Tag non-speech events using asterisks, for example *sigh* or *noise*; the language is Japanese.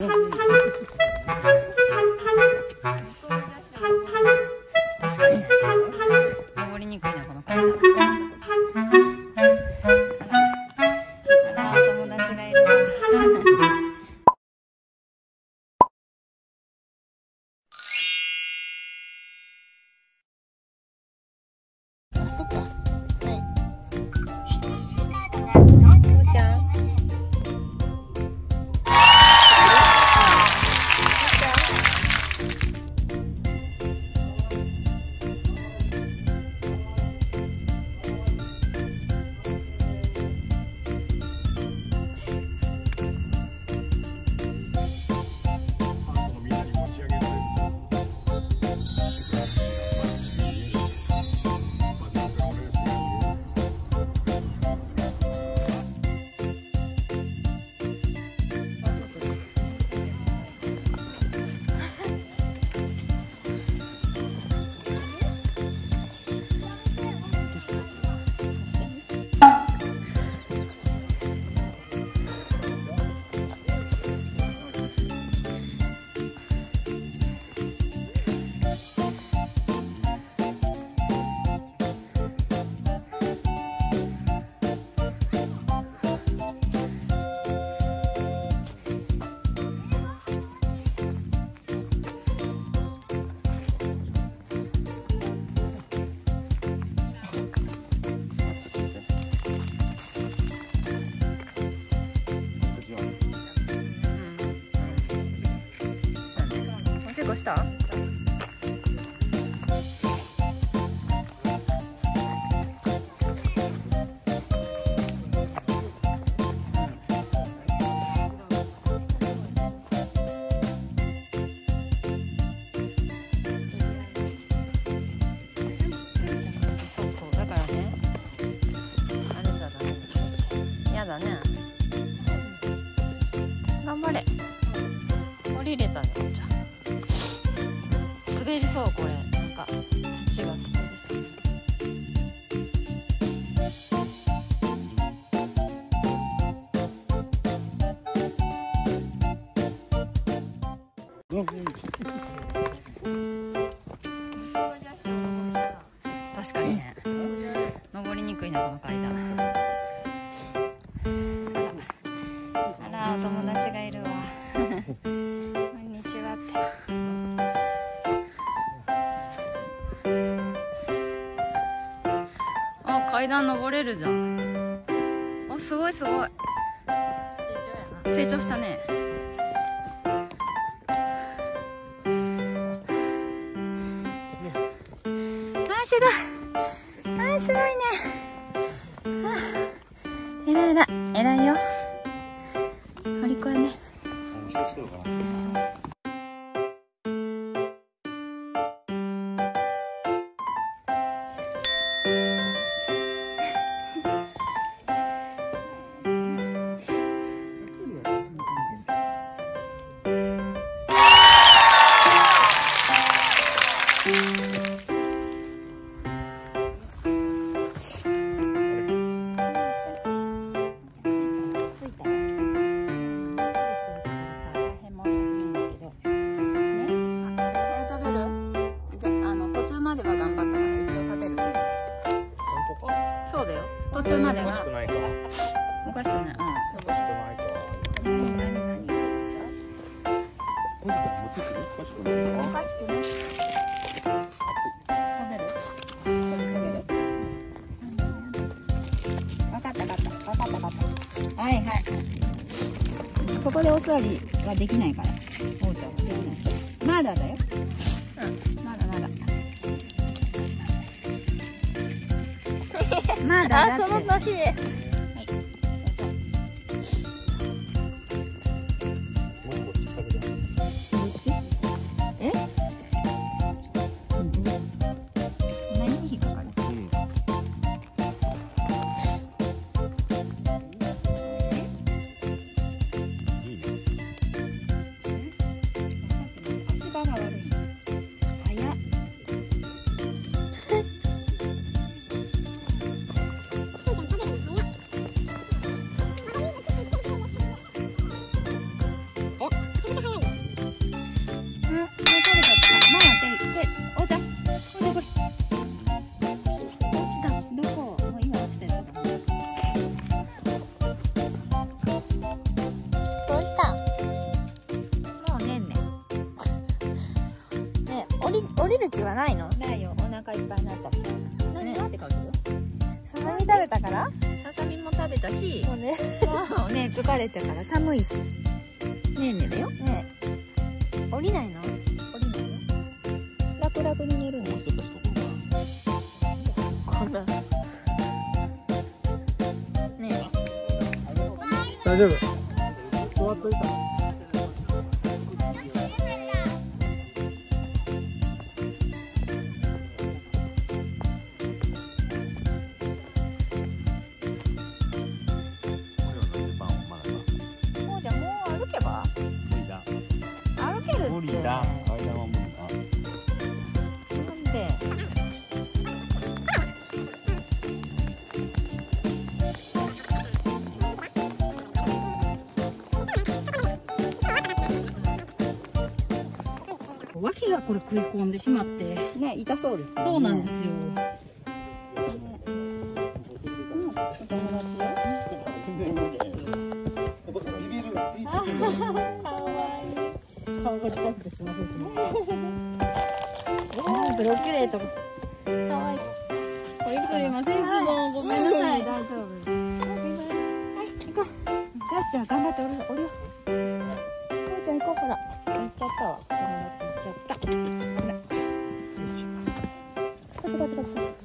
確おしっこした？そうそうだからね。頑張れ。降りれたねじゃあか土が滑りそう確かにね登りにくいなこの階段あら友達がいるわ階段登れるじゃん。あすごいすごい。成長したね。あしだあすごいね。あえらいえらい。えらいよ。張り子やね。よ。途中まではおかしくないか。おかしくない。おかしくない。かうん。おかしくないかおかしくない。食べる？食べる？わかったわかったわかったわかった。はいはい。そこでお座りはできないから。おうちゃんはできない。まだだよ。うん。まだまだ。まだだって。あ、その年で。る気はないの。ないよ。お腹いっぱいになったし。何ねがっててるよささみ食べたから？ささみも食べたしもうね。もうね *laughs* 疲れたから寒いし。ねえねえだよ。ねえ。降りないの？降りないよ。楽々に寝るの？こうか。こんな。ね大丈夫。座っといたこれ食い込んでしまって、ね痛そうですよね。そうなんですよ。てすみません。ブロックレート。かわいい。これすみません、もうごめんなさい。大丈夫。はい。行こうガッシャン頑張って降り降りよん行こうほら行っちゃったわ。友達行っちゃった。ほらこっちこっちこっち